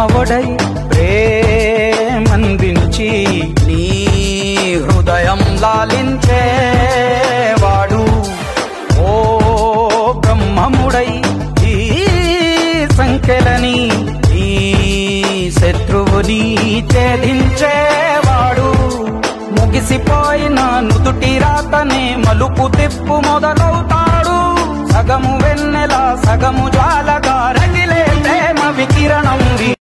ప్రేమవడై ప్రేమందించి నీ హృదయం లాలించేవాడు ఓ బ్రహ్మముడై ఈ సంఖ్యలని ఈ శత్రువుని ఛేదించేవాడు ముగిసిపోయిన నుదుటి రాతనే మలుపు తిప్పు మొదలవుతాడు. సగము వెన్నెల సగము